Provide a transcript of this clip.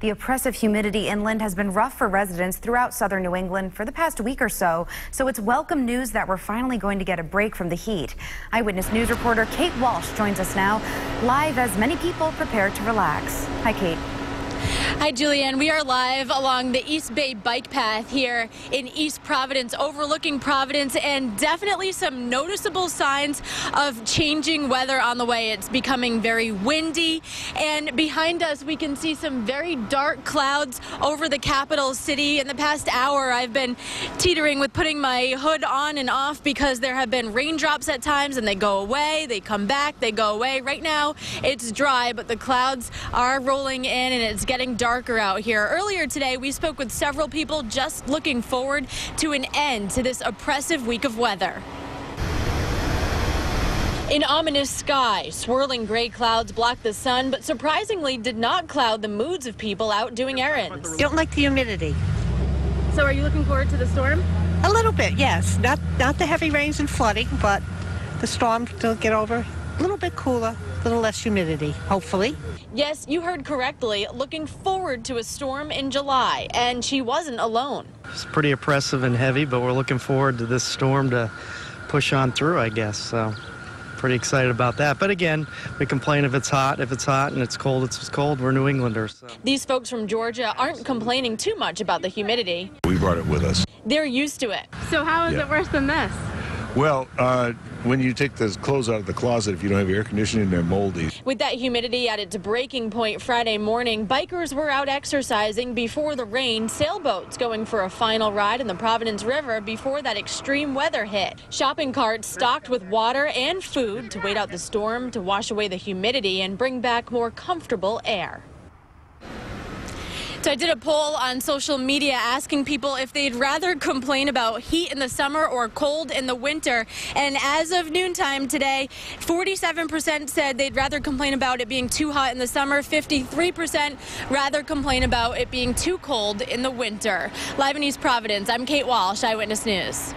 The oppressive humidity inland has been rough for residents throughout southern New England for the past week or so. So it's welcome news that we're finally going to get a break from the heat. Eyewitness News reporter Kate Walsh joins us now, live as many people prepare to relax. Hi, Kate. Hi, Julianne. We are live along the East Bay bike path here in East Providence, overlooking Providence, and definitely some noticeable signs of changing weather on the way. It's becoming very windy, and behind us, we can see some very dark clouds over the capital city. In the past hour, I've been teetering with putting my hood on and off because there have been raindrops at times, and they go away, they come back, they go away. Right now, it's dry, but the clouds are rolling in, and it's getting darker out here. Earlier today, we spoke with several people just looking forward to an end to this oppressive week of weather. An ominous sky, swirling gray clouds blocked the sun, but surprisingly did not cloud the moods of people out doing errands. Don't like the humidity. So are you looking forward to the storm? A little bit, yes. Not not the heavy rains and flooding, but the storm to get over. A little bit cooler, a little less humidity, hopefully. Yes, you heard correctly. Looking forward to a storm in July, and she wasn't alone. It's pretty oppressive and heavy, but we're looking forward to this storm to push on through, I guess. So, pretty excited about that. But again, we complain if it's hot. If it's hot and it's cold, it's cold. We're New Englanders. So. These folks from Georgia aren't complaining too much about the humidity. We brought it with us. They're used to it. So how is Yeah. it worse than this? Well, uh, when you take the clothes out of the closet, if you don't have air conditioning, they're moldy. With that humidity at its breaking point Friday morning, bikers were out exercising before the rain, sailboats going for a final ride in the Providence River before that extreme weather hit. Shopping carts stocked with water and food to wait out the storm to wash away the humidity and bring back more comfortable air. So I did a poll on social media asking people if they'd rather complain about heat in the summer or cold in the winter. And as of noontime today, 47% said they'd rather complain about it being too hot in the summer. 53% rather complain about it being too cold in the winter. Live in East Providence, I'm Kate Walsh, Eyewitness News.